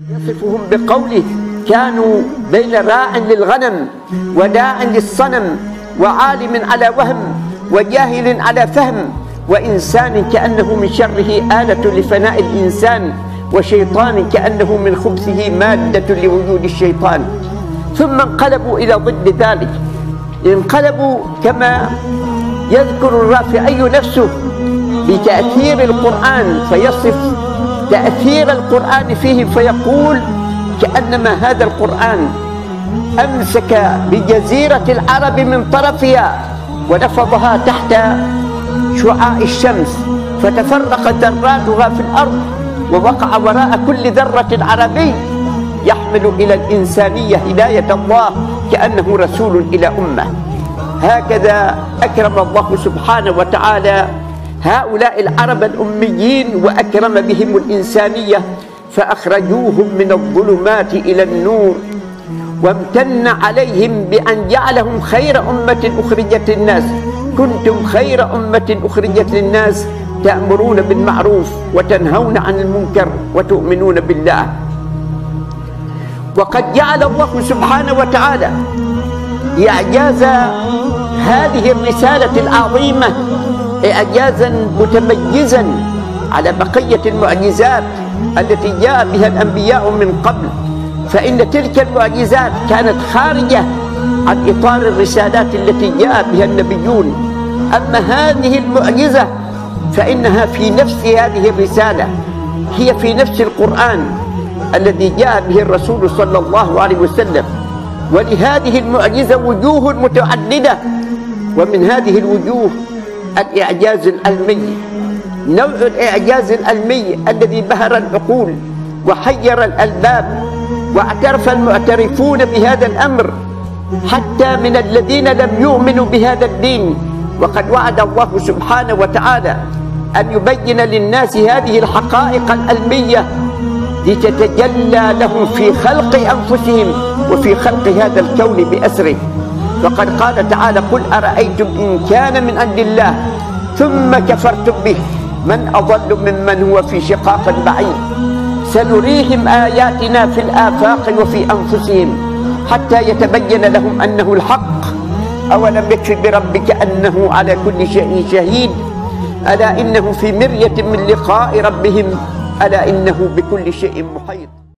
يصفهم بقوله كانوا بين راع للغنم وداع للصنم وعالم على وهم وجاهل على فهم وإنسان كأنه من شره آلة لفناء الإنسان وشيطان كأنه من خبثه مادة لوجود الشيطان. ثم انقلبوا إلى ضد ذلك. انقلبوا كما يذكر الرافعي نفسه بتأثير القرآن فيصف تأثير القرآن فيهم فيقول كأنما هذا القرآن أمسك بجزيرة العرب من طرفها ونفضها تحت شعاع الشمس فتفرقت ذراتها في الأرض ووقع وراء كل ذرة عربي يحمل إلى الإنسانية هداية الله كأنه رسول إلى أمة. هكذا أكرم الله سبحانه وتعالى هؤلاء العرب الأميين وأكرم بهم الإنسانية فأخرجوهم من الظلمات إلى النور وامتن عليهم بأن جعلهم خير أمة أخرجت للناس. كنتم خير أمة أخرجت للناس تأمرون بالمعروف وتنهون عن المنكر وتؤمنون بالله. وقد جعل الله سبحانه وتعالى إعجاز هذه الرسالة العظيمة إعجازا متميزا على بقية المعجزات التي جاء بها الأنبياء من قبل. فإن تلك المعجزات كانت خارجة عن إطار الرسالات التي جاء بها النبيون. أما هذه المعجزة فإنها في نفس هذه الرسالة هي في نفس القرآن الذي جاء به الرسول صلى الله عليه وسلم. ولهذه المعجزة وجوه متعددة ومن هذه الوجوه الإعجاز العلمي. نوع الإعجاز العلمي الذي بهر العقول وحير الألباب واعترف المعترفون بهذا الأمر حتى من الذين لم يؤمنوا بهذا الدين. وقد وعد الله سبحانه وتعالى أن يبين للناس هذه الحقائق العلمية لتتجلى لهم في خلق أنفسهم وفي خلق هذا الكون بأسره. وقد قال تعالى قل أرأيتم إن كان من عند الله ثم كفرتم به من أضل ممن هو في شقاق بعيد سنريهم آياتنا في الآفاق وفي أنفسهم حتى يتبين لهم أنه الحق أولم يكف بربك أنه على كل شيء شهيد ألا إنه في مرية من لقاء ربهم ألا إنه بكل شيء محيط